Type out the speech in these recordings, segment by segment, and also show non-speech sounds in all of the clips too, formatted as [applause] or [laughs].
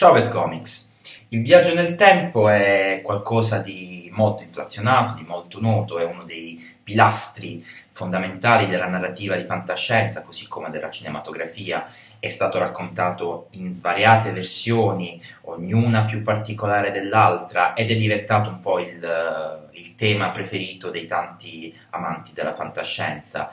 Ciao Betcomics! Il viaggio nel tempo è qualcosa di molto inflazionato, di molto noto, è uno dei pilastri fondamentali della narrativa di fantascienza, così come della cinematografia. È stato raccontato in svariate versioni, ognuna più particolare dell'altra, ed è diventato un po' il, il tema preferito dei tanti amanti della fantascienza,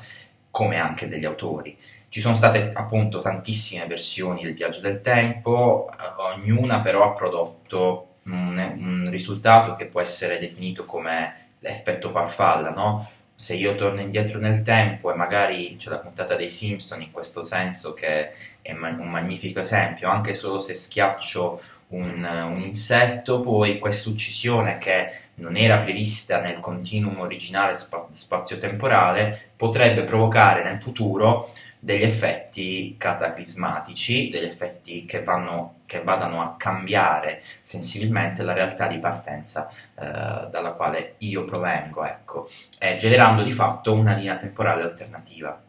come anche degli autori. Ci sono state appunto tantissime versioni del viaggio del tempo, eh, ognuna però ha prodotto un, un, risultato che può essere definito come l'effetto farfalla, no? Se io torno indietro nel tempo e magari c'è la puntata dei Simpson in questo senso che è un magnifico esempio, anche solo se schiaccio un, un insetto, poi questa uccisione che non era prevista nel continuum originale spazio-temporale potrebbe provocare nel futuro degli effetti cataclismatici, degli effetti che, vanno, che vadano a cambiare sensibilmente la realtà di partenza eh, dalla quale io provengo, ecco, e generando di fatto una linea temporale alternativa.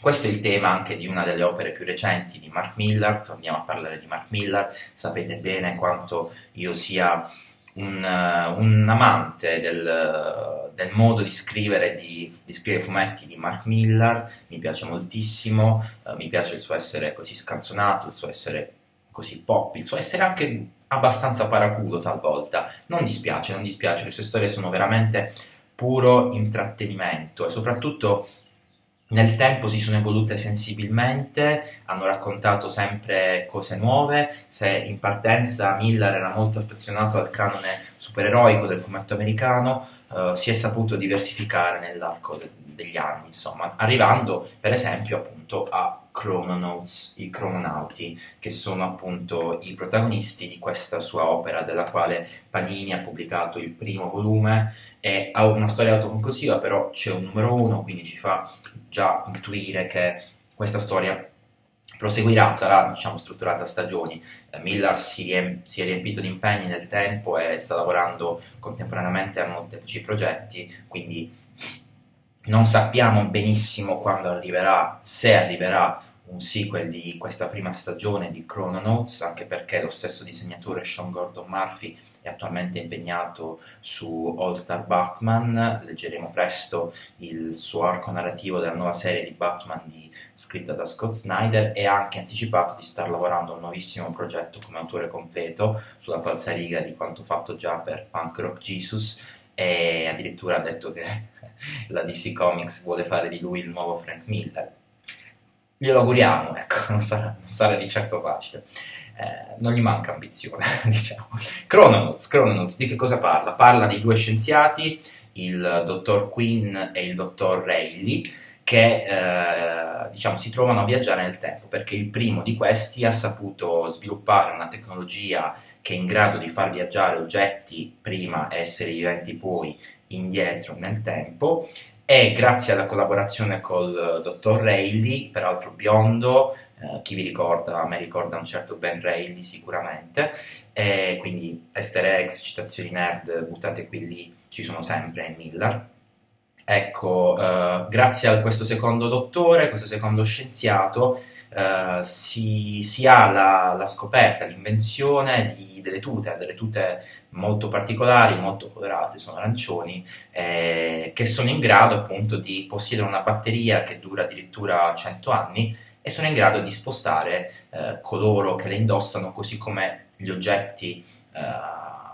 Questo è il tema anche di una delle opere più recenti di Mark Miller, torniamo a parlare di Mark Miller, sapete bene quanto io sia un, un amante del, del, modo di scrivere, di, di scrivere fumetti di Mark Miller, mi piace moltissimo, uh, mi piace il suo essere così scanzonato, il suo essere così pop, il suo essere anche abbastanza paraculo talvolta, non dispiace, non dispiace, le sue storie sono veramente puro intrattenimento e soprattutto nel tempo si sono evolute sensibilmente, hanno raccontato sempre cose nuove, se in partenza Miller era molto affezionato al canone supereroico del fumetto americano, eh, si è saputo diversificare nell'arco de- degli anni, insomma, arrivando per esempio appunto a Chrononauts, i crononauti, che sono appunto i protagonisti di questa sua opera, della quale Panini ha pubblicato il primo volume, e ha una storia autoconclusiva, però c'è un numero uno, quindi ci fa già intuire che questa storia proseguirà, sarà diciamo, strutturata a stagioni. Eh, Miller si, è, si, è riempito di impegni nel tempo e sta lavorando contemporaneamente a molteplici progetti, quindi non sappiamo benissimo quando arriverà, se arriverà un sequel di questa prima stagione di Chrononauts, anche perché lo stesso disegnatore Sean Gordon Murphy è attualmente impegnato su All Star Batman, leggeremo presto il suo arco narrativo della nuova serie di Batman di, scritta da Scott Snyder e ha anche anticipato di star lavorando a un nuovissimo progetto come autore completo sulla falsariga di quanto fatto già per Punk Rock Jesus e addirittura ha detto che [laughs] la DC Comics vuole fare di lui il nuovo Frank Miller glielo auguriamo, ecco, [laughs] non sarà, non sarà di certo facile. Eh, non gli manca ambizione, [laughs] diciamo. Chrononauts, Chrononauts, di che cosa parla? Parla di due scienziati, il dottor Quinn e il dottor Rayleigh, che eh, diciamo, si trovano a viaggiare nel tempo, perché il primo di questi ha saputo sviluppare una tecnologia che è in grado di far viaggiare oggetti prima e esseri viventi poi indietro nel tempo e grazie alla collaborazione col eh, dottor Reilly, peraltro biondo, eh, chi vi ricorda, a me ricorda un certo Ben Reilly sicuramente, e quindi easter eggs, citazioni nerd buttate qui lì ci sono sempre in Miller. Ecco, eh, grazie a questo secondo dottore, questo secondo scienziato, eh, si, si, ha la, la scoperta, l'invenzione di, delle tute, delle tute molto particolari, molto colorate, sono arancioni, eh, che sono in grado appunto di possedere una batteria che dura addirittura 100 anni e sono in grado di spostare eh, coloro che le indossano, così come gli oggetti eh,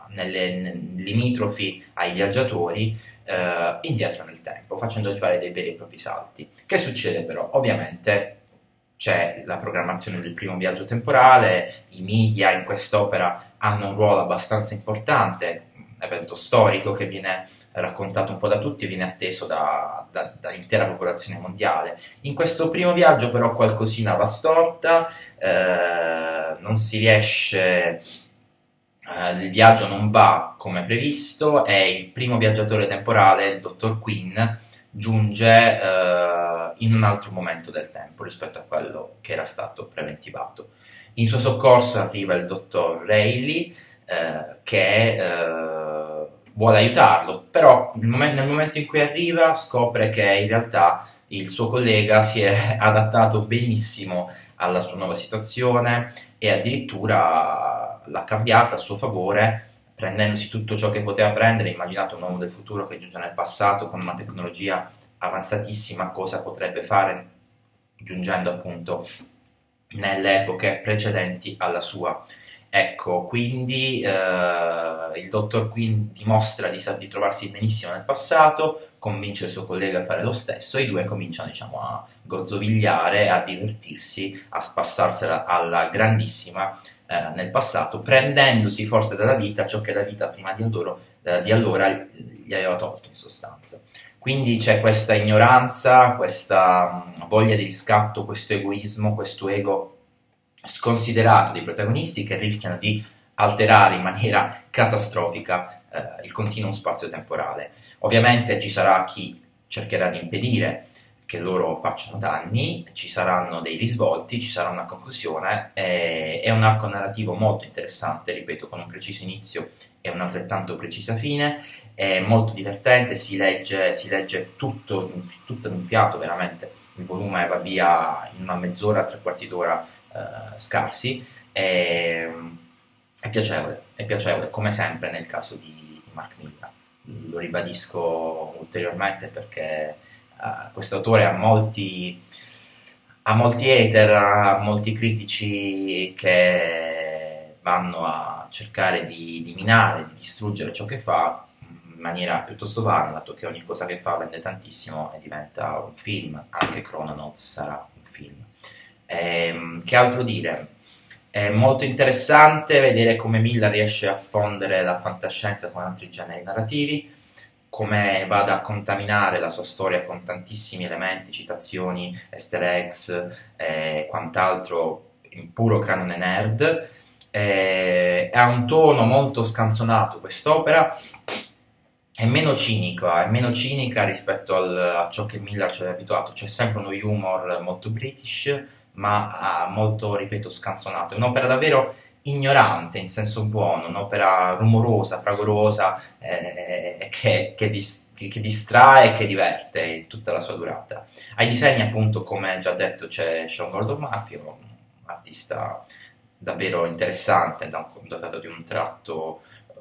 nelle, limitrofi ai viaggiatori, eh, indietro nel tempo, facendoli fare dei veri e propri salti. Che succede però? Ovviamente c'è la programmazione del primo viaggio temporale, i media in quest'opera hanno un ruolo abbastanza importante, un evento storico che viene raccontato un po' da tutti e viene atteso da, da, dall'intera popolazione mondiale. In questo primo viaggio però qualcosina va storta, eh, non si riesce, eh, il viaggio non va come previsto e il primo viaggiatore temporale, il dottor Quinn, giunge eh, in un altro momento del tempo rispetto a quello che era stato preventivato. In suo soccorso arriva il dottor Rayleigh eh, che eh, vuole aiutarlo, però momento, nel momento in cui arriva scopre che in realtà il suo collega si è [laughs] adattato benissimo alla sua nuova situazione e addirittura l'ha cambiata a suo favore, prendendosi tutto ciò che poteva prendere, immaginato un uomo del futuro che giunge nel passato con una tecnologia avanzatissima, cosa potrebbe fare giungendo appunto nelle epoche precedenti alla sua. Ecco, quindi eh, il dottor Quinn dimostra di, di, trovarsi benissimo nel passato, convince il suo collega a fare lo stesso e i due cominciano diciamo, a gozzovigliare, a divertirsi, a spassarsela alla grandissima eh, nel passato, prendendosi forse dalla vita ciò che la vita prima di, allora, eh, di allora gli aveva tolto in sostanza. Quindi c'è questa ignoranza, questa mh, voglia di riscatto, questo egoismo, questo ego sconsiderato dei protagonisti che rischiano di alterare in maniera catastrofica eh, il continuo spazio temporale. Ovviamente ci sarà chi cercherà di impedire che loro facciano danni, ci saranno dei risvolti, ci sarà una conclusione, eh, è un arco narrativo molto interessante, ripeto, con un preciso inizio e un'altrettanto precisa fine, è molto divertente, si legge, si legge tutto, tutto in fiato, veramente, il volume va via in una mezz'ora, tre quarti d'ora uh, scarsi, è, è, piacevole, è piacevole, come sempre nel caso di, di Mark Miller. Lo ribadisco ulteriormente perché uh, questo autore ha molti, ha molti hater, ha molti critici che vanno a cercare di, di minare, di distruggere ciò che fa in maniera piuttosto vana, dato che ogni cosa che fa vende tantissimo e diventa un film, anche Chrononauts sarà un film. Eh, che altro dire? È molto interessante vedere come Miller riesce a fondere la fantascienza con altri generi narrativi, come vada a contaminare la sua storia con tantissimi elementi, citazioni, easter e quant'altro in puro canone nerd. Eh, ha un tono molto scanzonato quest'opera, è meno cinica, è meno cinica rispetto al, a ciò che Miller ci aveva abituato, c'è sempre uno humor molto british, ma molto, ripeto, scanzonato. È un'opera davvero ignorante in senso buono, un'opera rumorosa, fragorosa, eh, che, che, dis- che, distrae e che diverte in tutta la sua durata. Ai disegni, appunto, come già detto, c'è Sean Gordon Murphy, un artista davvero interessante, dotato di un tratto uh,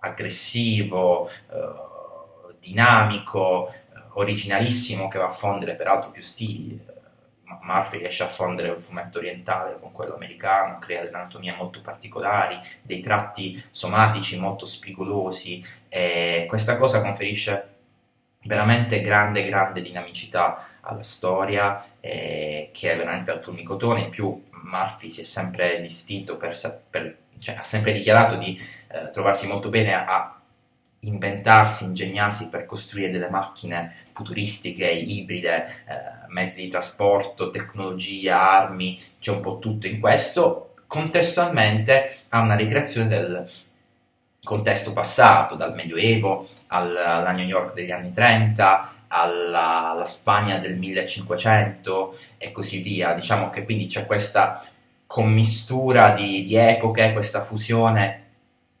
aggressivo, uh, dinamico, uh, originalissimo, che va a fondere peraltro più stili Murphy riesce a fondere il fumetto orientale con quello americano, crea delle anatomie molto particolari, dei tratti somatici molto spigolosi e questa cosa conferisce veramente grande, grande dinamicità alla storia eh, che è veramente al fulmicotone, in più Murphy si è sempre distinto per, per cioè, ha sempre dichiarato di eh, trovarsi molto bene a inventarsi, ingegnarsi per costruire delle macchine futuristiche, ibride, eh, mezzi di trasporto, tecnologia, armi, c'è un po' tutto in questo, contestualmente a una ricreazione del contesto passato, dal Medioevo alla New York degli anni 30, alla, alla Spagna del 1500 e così via. Diciamo che quindi c'è questa commistura di, di epoche, questa fusione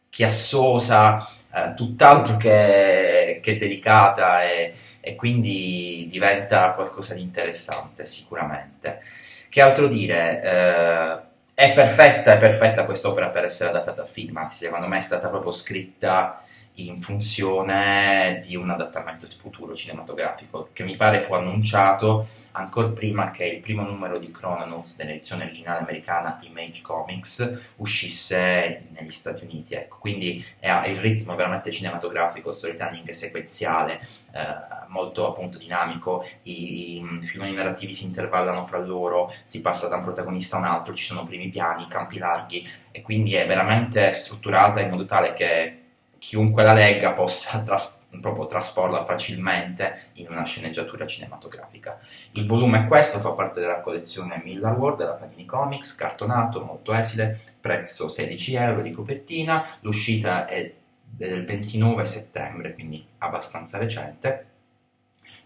chiassosa eh, tutt'altro che, che delicata e, e, quindi diventa qualcosa di interessante sicuramente. Che altro dire? Eh, è perfetta, è perfetta quest'opera per essere adattata a film, anzi secondo me è stata proprio scritta in funzione di un adattamento futuro cinematografico che mi pare fu annunciato ancora prima che il primo numero di Chrononauts dell'edizione originale americana Image Comics uscisse negli Stati Uniti. Ecco. Quindi è, il ritmo veramente cinematografico, storytelling sequenziale, eh, molto appunto dinamico, i, i filoni narrativi si intervallano fra loro, si passa da un protagonista a un altro, ci sono primi piani, campi larghi e quindi è veramente strutturata in modo tale che chiunque la legga possa [laughs] tras- proprio trasporla facilmente in una sceneggiatura cinematografica. Il volume è questo, fa parte della collezione Miller World della Panini Comics, cartonato, molto esile, prezzo 16 euro di copertina, l'uscita è del 29 settembre, quindi abbastanza recente.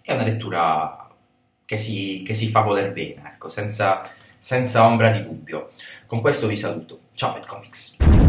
È una lettura che si, che si fa voler bene, ecco, senza, senza ombra di dubbio. Con questo vi saluto. Ciao Comics!